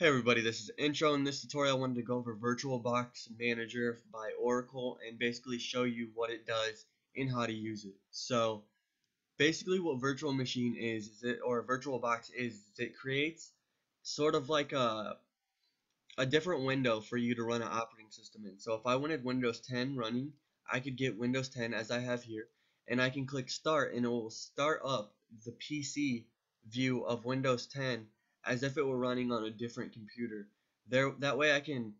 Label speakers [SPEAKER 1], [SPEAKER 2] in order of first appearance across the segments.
[SPEAKER 1] Hey everybody, this is intro. In this tutorial, I wanted to go over VirtualBox Manager by Oracle and basically show you what it does and how to use it. So, basically, what Virtual Machine is, is it or VirtualBox is, is it creates sort of like a a different window for you to run an operating system in. So, if I wanted Windows 10 running, I could get Windows 10 as I have here, and I can click Start, and it will start up the PC view of Windows 10 as if it were running on a different computer. There, that way I can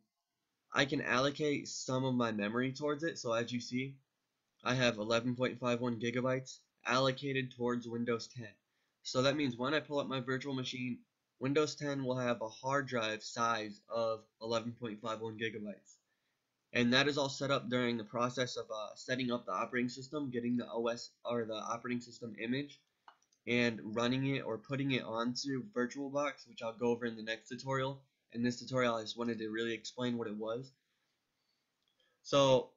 [SPEAKER 1] I can allocate some of my memory towards it. So as you see, I have 11.51 gigabytes allocated towards Windows 10. So that means when I pull up my virtual machine, Windows 10 will have a hard drive size of 11.51 gigabytes. And that is all set up during the process of uh, setting up the operating system, getting the OS or the operating system image, and running it or putting it onto VirtualBox, which I'll go over in the next tutorial. In this tutorial, I just wanted to really explain what it was. So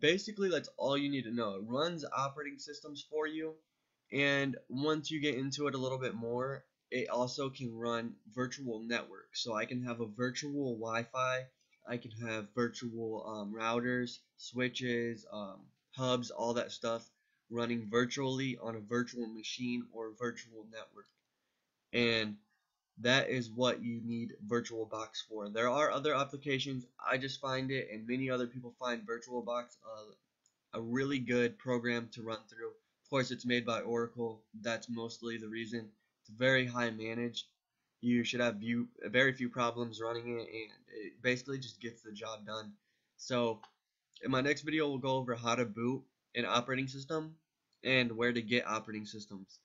[SPEAKER 1] basically, that's all you need to know. It runs operating systems for you, and once you get into it a little bit more, it also can run virtual networks. So I can have a virtual Wi-Fi, I can have virtual um, routers, switches, um, hubs, all that stuff running virtually on a virtual machine or virtual network. And that is what you need VirtualBox for. There are other applications. I just find it, and many other people find VirtualBox uh, a really good program to run through. Of course, it's made by Oracle. That's mostly the reason. It's very high managed. You should have view, very few problems running it, and it basically just gets the job done. So, in my next video, we'll go over how to boot an operating system and where to get operating systems.